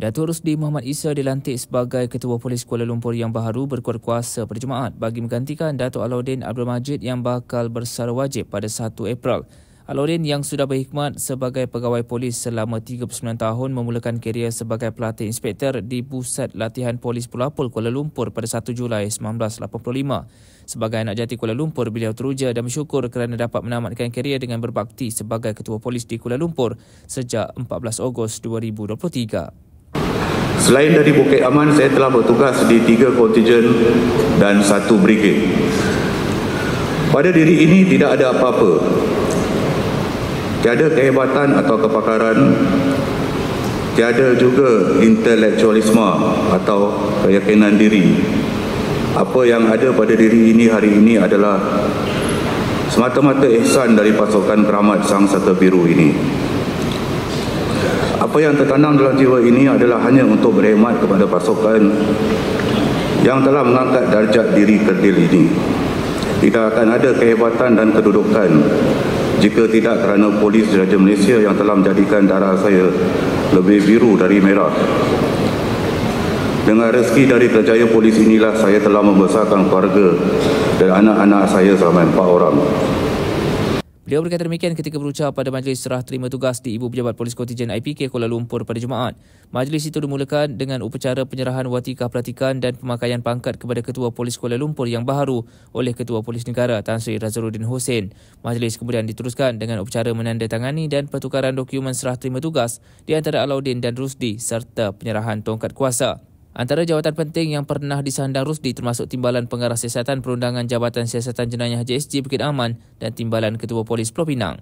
Datuk Rusdi Muhammad Isa dilantik sebagai Ketua Polis Kuala Lumpur yang baru berkuat kuasa pada Jumaat bagi menggantikan Datuk Alauddin Abdul Majid yang bakal bersara wajib pada 1 April. Alauddin yang sudah berkhidmat sebagai pegawai polis selama 39 tahun memulakan kerjaya sebagai pelatih inspektor di Pusat Latihan Polis Pulau Kuala Lumpur pada 1 Julai 1985. Sebagai anak jati Kuala Lumpur, beliau teruja dan bersyukur kerana dapat menamatkan kerjaya dengan berbakti sebagai Ketua Polis di Kuala Lumpur sejak 14 Ogos 2023. Selain dari Bukit Aman, saya telah bertugas di tiga kontijen dan satu brigade. Pada diri ini tidak ada apa-apa. Tiada kehebatan atau kepakaran, tiada juga intelektualisme atau keyakinan diri. Apa yang ada pada diri ini hari ini adalah semata-mata ihsan dari pasukan keramat Sang Sata Biru ini. Apa yang tertanam dalam jiwa ini adalah hanya untuk berhemat kepada pasukan yang telah mengangkat darjat diri kerdil ini. Tidak akan ada kehebatan dan kedudukan jika tidak kerana polis Raja Malaysia yang telah menjadikan darah saya lebih biru dari merah. Dengan rezeki dari kerjaya polis inilah saya telah membesarkan keluarga dan anak-anak saya selama empat orang. Beliau berkata demikian ketika berucap pada majlis serah terima tugas di Ibu Pejabat Polis Kontijen IPK Kuala Lumpur pada Jumaat. Majlis itu dimulakan dengan upacara penyerahan watika pelatikan dan pemakaian pangkat kepada Ketua Polis Kuala Lumpur yang baharu oleh Ketua Polis Negara Tan Sri Razaruddin Hussein. Majlis kemudian diteruskan dengan upacara menandatangani dan pertukaran dokumen serah terima tugas di antara Alauddin dan Rusdi serta penyerahan tongkat kuasa. Antara jawatan penting yang pernah disandang Rusdi termasuk Timbalan Pengarah Siasatan Perundangan Jabatan Siasatan Jenayah JSG Bukit Aman dan Timbalan Ketua Polis Pulau Pinang.